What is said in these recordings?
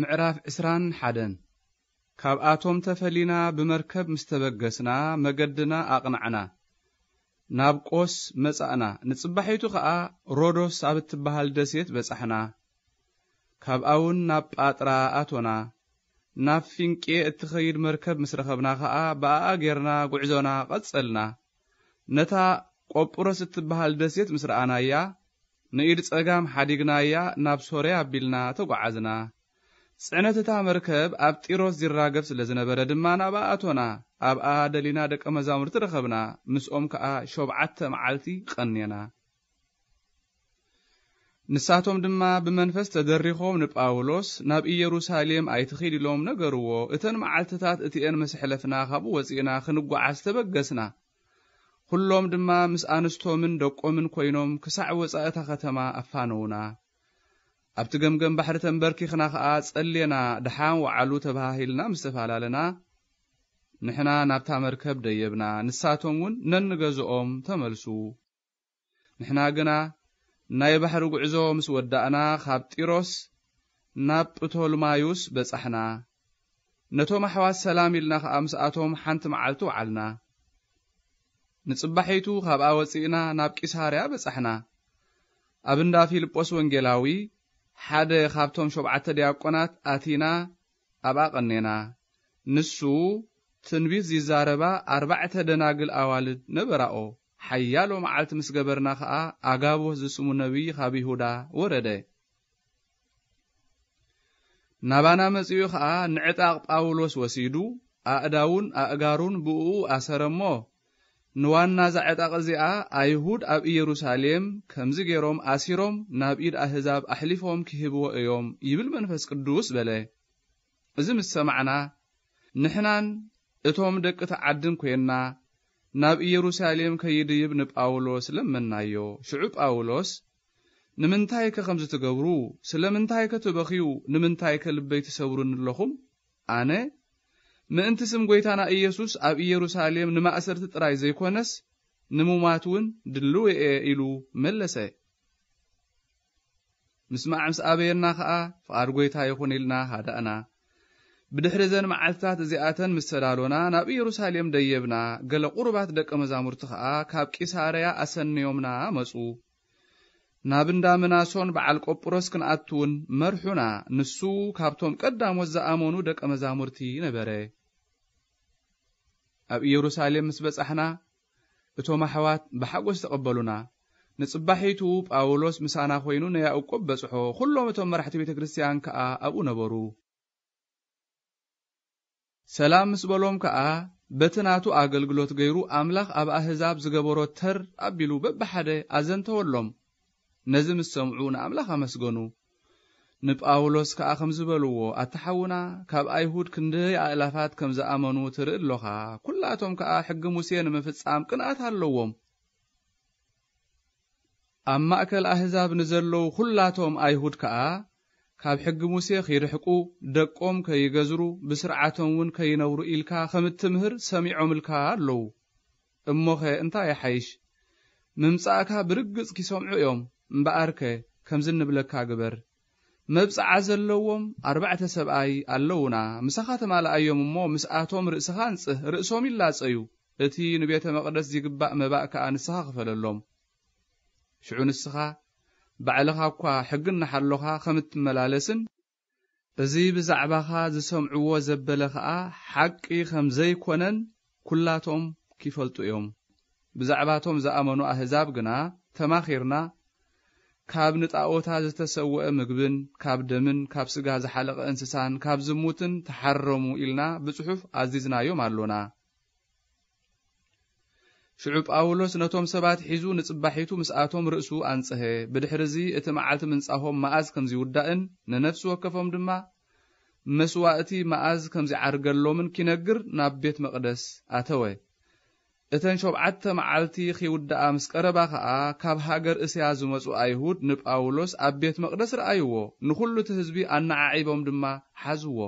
ምዕራፍ ዕስራን ሓደን። ካብኣቶም ተፈሊና ብመርከብ ምስ ተበገስና መገድና ኣቕናዕና ናብ ቆስ መጻእና። ንጽባሒቱ ኸዓ ሮዶስ ኣብ እትበሃል ደሴት በጻሕና። ካብኣ እውን ናብ ጳጥራ ኣቶና። ናብ ፊንቄ እትኸይድ መርከብ ምስ ረኸብና ኸዓ ብኣኣ ጌርና ጉዕዞና ቐጸልና። ነታ ቆጵሮስ እትበሃል ደሴት ምስ ረኣናያ ንኢድ ጸጋም ሓዲግናያ ናብ ሶርያ ኣቢልና ተጓዓዝና ጽዕነት መርከብ ኣብ ጢሮስ ዝራገብ ስለ ዝነበረ ድማ ናብኣ ኣቶና ኣብኣ ደሊና ደቀ መዛሙርቲ ረኸብና። ምስኦም ከኣ ሸውዓተ መዓልቲ ቐንየና ንሳቶም ድማ ብመንፈስ ተደሪኾም ንጳውሎስ ናብ ኢየሩሳሌም ኣይትኺድ ኢሎም ነገርዎ። እተን መዓልትታት እቲአን መስሕለፍና ካብኡ ወፂእና ክንጓዓዝ ተበገስና። ኩሎም ድማ ምስ ኣንስቶምን ደቆምን ኮይኖም ክሳዕ ወፃእታ ከተማ ኣፋነውና ኣብቲ ገምገም ባሕሪ ተንበርኪኽና ኸዓ ጸልየና ድሓን ዋዕሉ ተባሂልና ምስ ተፈላለና ንሕና ናብታ መርከብ ደየብና ንሳቶም እውን ነንገዝኦም ተመልሱ። ንሕና ግና ናይ ባሕሪ ጉዕዞ ምስ ወዳእና ካብ ጢሮስ ናብ ጵቶልማዩስ በጻሕና። ነቶም ኣሕዋት ሰላም ኢልና ኸዓ ምስኣቶም ሓንቲ መዓልቲ ወዓልና። ንጽባሒቱ ካብኣ ወፂእና ናብ ቂሳርያ በጻሕና። ኣብ እንዳ ፊልጶስ ወንጌላዊ ሓደ ካብቶም ሸውዓተ ዲያቆናት ኣቲና ኣብኣ ቐኔና ንሱ ትንቢት ዚዛረባ ኣርባዕተ ደናግል ኣዋልድ ነበራኦ። ሓያሎ መዓልቲ ምስ ገበርና ኸዓ ኣጋቦስ ዝስሙ ነቢይ ካብ ይሁዳ ወረደ። ናባና መጺኡ ኸዓ ንዕጣቕ ጳውሎስ ወሲዱ ኣእዳውን ኣእጋሩን ብእኡ ኣሰረ እሞ ንዋና ዛዕጣቕ እዚኣ ኣይሁድ ኣብ ኢየሩሳሌም ከምዚ ገይሮም ኣሲሮም ናብ ኢድ ኣሕዛብ ኣሕሊፎም ክህብዎ እዮም ይብል መንፈስ ቅዱስ በለ። እዚ ምስ ሰማዕና ንሕናን እቶም ደቂ ተዓድን ኮንና ናብ ኢየሩሳሌም ከይድይብ ንጳውሎስ ለመናዮ። ሽዑ ጳውሎስ ንምንታይ ከ ከምዚ ትገብሩ? ስለምንታይ ከ ትበኺዩ ንምንታይ ከ ልበይ ትሰብሩን ኣለኹም? ኣነ ምእንቲ ስም ጐይታና ኢየሱስ ኣብ ኢየሩሳሌም ንማእሰርቲ ጥራይ ዘይኮነስ ንምማት እውን ድልው እየ ኢሉ መለሰ። ምስማዕ ምስ ኣበየና ኸዓ ፍቓድ ጐይታ ይኹን ኢልና ሃዳእና። ብድሕሪ ዘን መዓልትታት እዚኣተን ምስ ተዳሎና ናብ ኢየሩሳሌም ደየብና። ገለ ቁርባት ደቀ መዛሙርቲ ኸዓ ካብ ቂሳርያ ኣሰንዮምና መጹ። ናብ እንዳ ምናሶን በዓል ቆጵሮስ ክንኣትውን መርሑና። ንሱ ካብቶም ቀዳሞት ዝኣመኑ ደቀ መዛሙርቲ ነበረ ኣብ ኢየሩሳሌም ምስ በጻሕና እቶም ኣሕዋት ብሓጐስ ተቐበሉና። ንጽባሒቱ ጳውሎስ ምሳና ኾይኑ ነያዕቆብ በጽሖ ኵሎም እቶም መራሕቲ ቤተ ክርስቲያን ከኣ ኣብኡ ነበሩ። ሰላም ምስ በሎም ከኣ በቲ ናቱ ኣገልግሎት ገይሩ ኣምላኽ ኣብ ኣሕዛብ ዝገበሮ ተር ኣቢሉ በብሓደ ኣዘንተወሎም። ነዚ ምስ ሰምዑ ንኣምላኽ ኣመስገኑ ንጳውሎስ ከዓ ከም ዝበልዎ ኣተሓውና ካብ ኣይሁድ ክንደይ ኣእላፋት ከም ዝኣመኑ ትርኢ ኣለኻ። ኵላቶም ከዓ ሕጊ ሙሴ ንምፍጻም ቅንኣት ኣለዎም። ኣብ ማእከል ኣሕዛብ ንዘለዉ ኵላቶም ኣይሁድ ከዓ ካብ ሕጊ ሙሴ ኺርሕቁ ደቆም ከይገዝሩ ብስርዓቶም እውን ከይነብሩ ኢልካ ከም እትምህር ሰሚዖምልካ ኣለዉ። እሞኸ እንታይ ይሓይሽ ምምጻእካ ብርግጽ ኪሰምዑ እዮም። እምበኣርከ ከምዚ እንብለካ ግበር መብጽዓ ዘለዎም ኣርባዕተ ሰብኣይ ኣለዉና። ምሳኻ ተማልኣዮም እሞ ምስኣቶም ርእስኻ እንጽህ ርእሶም ይላጸዩ። እቲ ንቤተ መቕደስ ዚግባእ መባእ ከዓ ንስኻ ክፈለሎም ሽዑ ንስኻ ባዕልኻ እኳ ሕጊ እናሓሎኻ ከም እትመላለስን እዚ ብዛዕባኻ ዝሰምዕዎ ዘበለ ኸዓ ሓቂ ከም ዘይኰነን ኵላቶም ኪፈልጡ እዮም። ብዛዕባቶም ዝኣመኑ ኣሕዛብ ግና ተማኺርና ካብ ንጣዖታ ዝተሰውአ ምግብን ካብ ደምን ካብ ስጋ ዝሓለቐ እንስሳን ካብ ዝሙትን ተሓረሙ ኢልና ብጽሑፍ ኣዚዝናዮም ኣሎና ሽዑ ጳውሎስ ነቶም ሰባት ሒዙ ንጽባሒቱ ምስኣቶም ርእሱ ኣንጽሐ ብድሕሪዚ እቲ መዓልቲ ምንጻፎም መዓዝ ከም ዚውዳእን ንነፍሲ ወከፎም ድማ መስዋእቲ መዓዝ ከም ዚዓርገሎምን ኪነግር ናብ ቤት መቕደስ ኣተወ እተን ሸውዓተ መዓልቲ ኺውዳኣ ምስ ቀረባ ኸዓ ካብ ሃገር እስያ ዝመጹ ኣይሁድ ንጳውሎስ ኣብ ቤት መቕደስ ረኣይዎ ንኹሉ እቲ ህዝቢ ኣነዓዒቦም ድማ ሓዝዎ።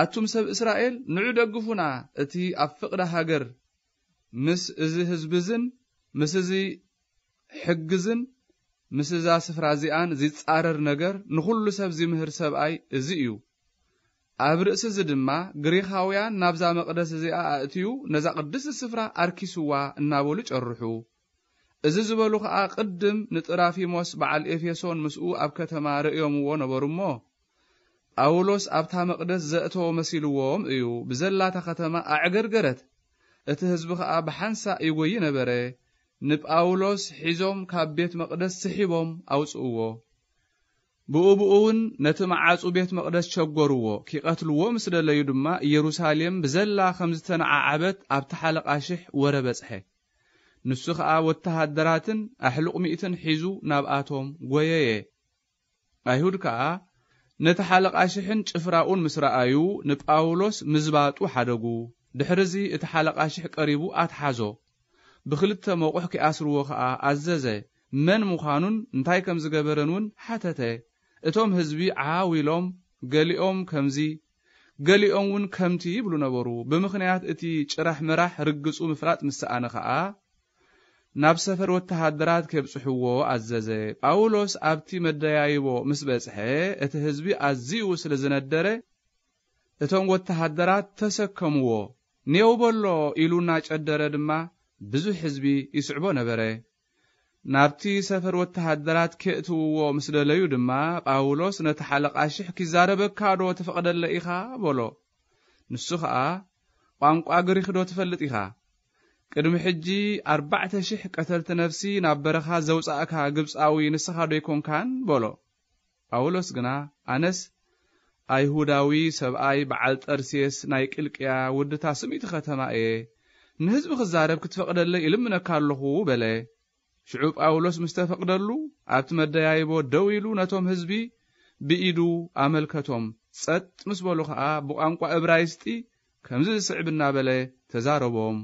ኣቱም ሰብ እስራኤል ንዑ ደግፉና እቲ ኣብ ፍቕዳ ሃገር ምስ እዚ ህዝቢዝን ምስ እዚ ሕግዝን ምስ እዛ ስፍራ እዚኣን ዝጻረር ነገር ንኹሉ ሰብ ዝምህር ሰብኣይ እዚ እዩ ኣብ ርእሲ እዚ ድማ ግሪኻውያን ናብዛ መቕደስ እዚኣ ኣእትዩ ነዛ ቅድስቲ ስፍራ ኣርኪስዋ እናበሉ ጨርሑ። እዚ ዝበሉ ከዓ ቅድም ንጥራፊሞስ በዓል ኤፌሶን ምስኡ ኣብ ከተማ ርእዮምዎ ነበሩ እሞ? ጳውሎስ ኣብታ መቕደስ ዘእተዎ መሲልዎም እዩ። ብዘላታ ከተማ ኣዕገርገረት እቲ ህዝቢ ከዓ ብሓንሳእ ይጐይ ነበረ። ንጳውሎስ ሒዞም ካብ ቤት መቕደስ ስሒቦም ኣውፅእዎ ብኡ ብኡ እውን ነቲ መዓፁ ቤት መቕደስ ቸጐርዎ። ኪቐትልዎ ምስ ደለዩ ድማ ኢየሩሳሌም ብዘላ ከም ዝተነዓዓበት ኣብቲ ሓለቓ ሽሕ ወረ በጽሐ። ንሱ ከዓ ወተሃደራትን ኣሕልቕ ሚእትን ሒዙ ናብኣቶም ጐየየ። ኣይሁድ ከዓ ነቲ ሓለቓ ሽሕን ጭፍራኡን ምስ ረኣዩ ንጳውሎስ ምዝባጡ ሓደጉ። ድሕሪዚ እቲ ሓለቓ ሽሕ ቀሪቡ ኣትሓዞ። ብክልተ መቑሕ ኪኣስርዎ ከዓ ኣዘዘ። መን ምዃኑን እንታይ ከም ዝገበረን እውን ሓተተ እቶም ህዝቢ ዓው ኢሎም ገሊኦም ከምዚ ገሊኦም እውን ከምቲ ይብሉ ነበሩ። ብምኽንያት እቲ ጭራሕ ምራሕ ርግጹ ምፍላጥ ምስኣነ ከዓ ናብ ሰፈር ወተሃደራት ከብጽሕዎ ኣዘዘ። ጳውሎስ ኣብቲ መደያይቦ ምስ በጽሐ እቲ ህዝቢ ኣዝዩ ስለ ዝነደረ እቶም ወተሃደራት ተሰከምዎ። ኔውበሎ ኢሉ እናጨደረ ድማ ብዙሕ ህዝቢ ይስዕቦ ነበረ ናብቲ ሰፈር ወተሃደራት ከእትውዎ ምስ ደለዩ ድማ ጳውሎስ ነቲ ሓለቓ ሽሕ ኪዛረበካ ዶ ትፈቕደለ ኢኻ በሎ? ንሱ ከዓ ቋንቋ ግሪኽ ዶ ትፈልጥ ኢኻ? ቅድሚ ሕጂ ኣርባዕተ ሽሕ ቀተልቲ ነፍሲ ናብ በረኻ ዘውፃእካ ግብፃዊ ንስኻ ዶ ይኮንካን በሎ? ጳውሎስ ግና ኣነስ ኣይሁዳዊ ሰብኣይ በዓል ጠርሴስ ናይ ቅልቅያ ውድታ ስሚቲ ኸተማ እየ። ንህዝቢ ክዛረብ ክትፈቕደለ ይልምነካ ኣለኹ በለ ሽዑ ጳውሎስ ምስ ተፈቕደሉ ኣብቲ መደያይቦ ደው ኢሉ ነቶም ህዝቢ ብኢዱ ኣመልከቶም ጸጥ ምስ በሉ ከዓ ብቋንቋ ዕብራይስጢ ከምዚ ዝስዕብ እናበለ ተዛረቦም